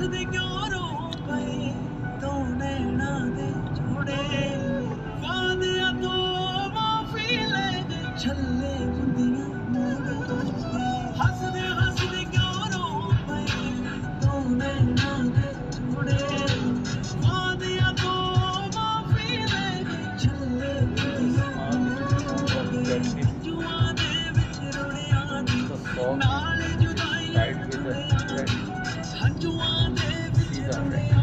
ਹੱਸਦੇ ਕਿਉਂ ਰੋ ਪਏ ਤੋਂ ਨੈਣਾ ਦੇ ਜੋੜੇ। ਵਾਦਿਆਂ ਤੋਂ ਮਾਫੀ ਲੈ ਗਏ ਛੱਲੇ ਹੁੰਦੀਆਂ ਹੱਸਦੇ ਹੱਸਦੇ ਕਿਉਂ ਰੋ ਪਏ ਤੋਂ ਨੈਣਾ ਦੇ ਜੋੜੇ। ਵਾਦਿਆਂ ਤੋਂ ਮਾਫੀ ਲੈ ਗਏ ਛੱਲੇ ਹੁੰਦੀਆਂ ਜੁਆ ਦੇ ਵਿੱਚ ਰੁੜਿਆ ਦੀ ਨਾਲ Sunday.